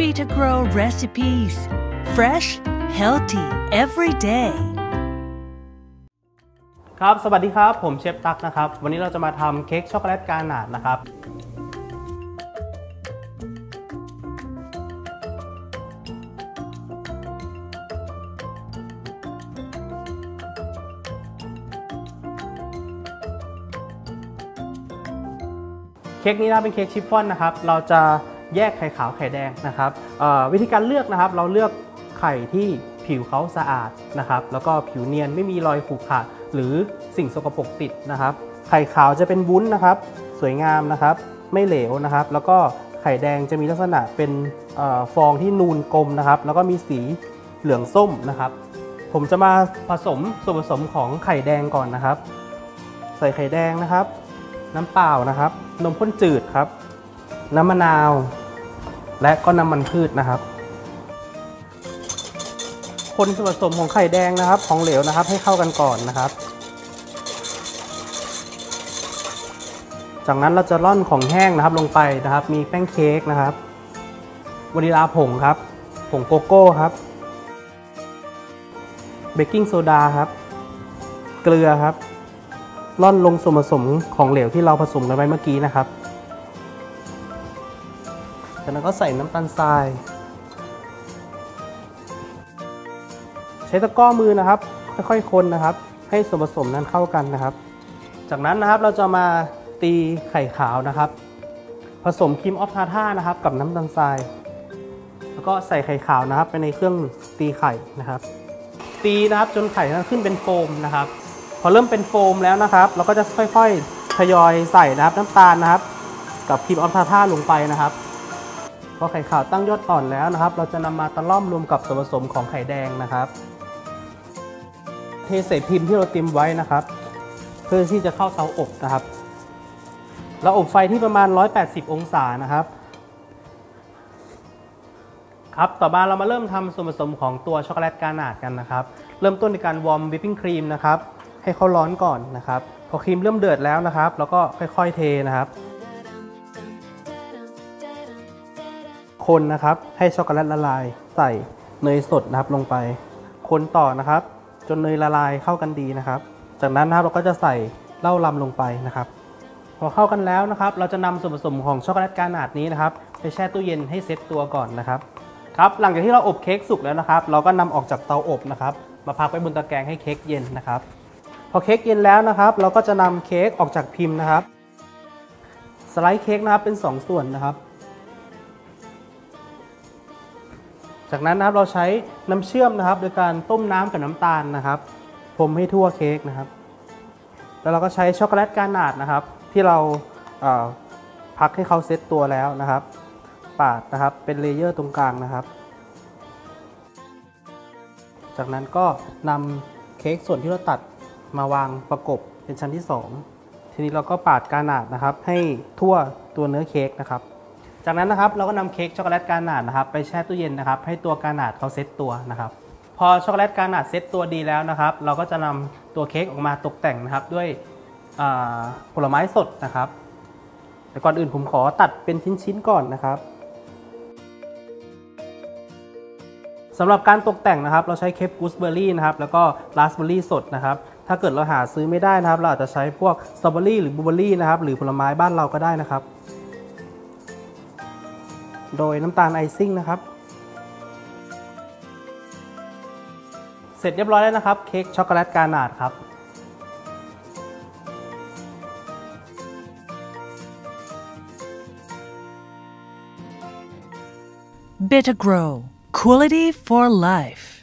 Beta Grow recipes. Fresh, healthy every day. ครับ สวัสดีครับ ผมเชฟตั๊กนะครับ วันนี้เราจะมาทำเค้กช็อกโกแลตกานาดนะครับ เค้กนี้นะเป็นเค้กชิฟฟ่อนนะครับ เราจะ แยกไข่ขาวไข่แดงนะครับวิธีการเลือกนะครับ เราเลือกไข่ที่ผิวเขาสะอาดนะครับ แล้วก็ผิวเนียนไม่มีรอยขรุขระหรือสิ่งสกปรกติดนะครับ ไข่ขาวจะเป็นวุ้นนะครับ สวยงามนะครับ ไม่เหลวนะครับ แล้วก็ไข่แดงจะมีลักษณะเป็นอฟองที่นูนกลมนะครับ แล้วก็มีสีเหลืองส้มนะครับ ผมจะมาผสมส่วนผสมของไข่แดงก่อนนะครับ ใส่ไข่แดงนะครับ น้ำเปล่านะครับ นมข้นจืดครับ น้ำมะนาว และก็น้ำมันพืชนะครับ คนส่วนผสมของไข่แดงนะครับ ของเหลวนะครับให้เข้ากันก่อนนะครับ จากนั้นเราจะร่อนของแห้งนะครับลงไปนะครับ มีแป้งเค้กนะครับวานิลาผงครับ ผงโกโก้ครับ เบกกิ้งโซดาครับ เกลือครับ ร่อนลงส่วนผสมของเหลวที่เราผสมกันไว้เมื่อกี้นะครับ จากนั้นก็ใส่น้ำตาลทราย ใช้ตะกร้อมือนะครับ ค่อยๆคนนะครับ ให้ส่วนผสมนั้นเข้ากันนะครับ จากนั้นนะครับเราจะมาตีไข่ขาวนะครับ ผสม cream of tartar นะครับ กับน้ำตาลทราย แล้วก็ใส่ไข่ขาวนะครับ ไปในเครื่องตีไข่นะครับ ตีนะครับจนไข่นั้นขึ้นเป็นโฟมนะครับ พอเริ่มเป็นโฟมแล้วนะครับ เราก็จะค่อยๆทยอยใส่นะครับน้ำตาลนะครับ กับครีมออฟทาท่าลงไปนะครับ พอไข่ขาวตั้งยอดอ่อนแล้วนะครับ เราจะนำมาตะล่อมรวมกับส่วนผสมของไข่แดงนะครับ เทใส่พิมพ์ที่เราเตรียมไว้นะครับ เพื่อที่จะเข้าเตาอบนะครับ เราอบไฟที่ประมาณ 180 องศานะครับ ครับต่อมาเรามาเริ่มทำส่วนผสมของตัวช็อกโกแลต ganache กันนะครับ เริ่มต้นในการ warm วิปปิ้งครีมนะครับให้เขาร้อนก่อนนะครับ พอครีมเริ่มเดือดแล้วนะครับ แล้วก็ค่อยๆเทนะครับ คนนะครับให้ช็อกโกแลตละลาย ใส่เนยสดนะครับลงไป คนต่อนะครับ จนเนยละลายเข้ากันดีนะครับ จากนั้นนะครับเราก็จะใส่เหล้าลำลงไปนะครับ พอเข้ากันแล้วนะครับ เราจะนำส่วนผสมของช็อกโกแลตกานาดนี้นะครับไปแช่ตู้เย็นให้เซ็ตตัวก่อนนะครับครับหลังจากที่เราอบเค้กสุกแล้วนะครับ เราก็นำออกจากเตาอบนะครับ มาพักไว้บนตะแกรงให้เค้กเย็นนะครับพอเค้กเย็นแล้วนะครับ เราก็จะนำเค้กออกจากพิมพ์นะครับ สไลด์เค้กนะครับเป็น 2 ส่วนนะครับ จากนั้นนะครับเราใช้น้ำเชื่อมนะครับ โดยการต้มน้ำกับน้ำตาลนะครับพรมให้ทั่วเค้กนะครับ แล้วเราก็ใช้ช็อกโกแลต ganache นะครับ ที่เราเอ่อพักให้เขาเซตตัวแล้วนะครับ ปาดนะครับเป็น layer ตรงกลางนะครับ จากนั้นก็นำเค้กส่วนที่เราตัดมาวางประกบเป็นชั้นที่ 2 ทีนี้เราก็ปาด ganache นะครับ ให้ทั่วตัวเนื้อเค้กนะครับ จากนั้นนะครับเราก็นำเค้กช็อกโกแลตกาหนาดนะครับไปแช่ตู้เย็นนะครับให้ตัวกาหนาดเขาเซตตัวนะครับพอช็อกโกแลตกาหนาดเซตตัวดีแล้วนะครับ เราก็จะนำตัวเค้กออกมาตกแต่งนะครับด้วยผลไม้สดนะครับ แต่ก่อนอื่นผมขอตัดเป็นชิ้นๆก่อนนะครับสำหรับการตกแต่งนะครับ เราใช้เคปกูสเบอร์รี่นะครับแล้วก็ราสเบอร์รี่สดนะครับ ถ้าเกิดเราหาซื้อไม่ได้นะครับ เราอาจจะใช้พวกสตรอเบอรี่หรือบลูเบอร์รี่นะครับหรือผลไม้บ้านเราก็ได้นะครับ โดยน้ำตาลไอซิ่งนะครับ เสร็จเรียบร้อยแล้วนะครับ เค้กช็อกโกแลตกานาดครับ Bitter Grow. Quality for life.